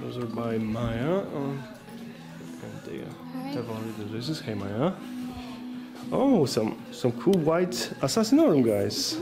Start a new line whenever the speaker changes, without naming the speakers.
Those are by Maya. Um, and they have already the dresses. Hey Maya. Oh, some some cool white Assassinorum guys.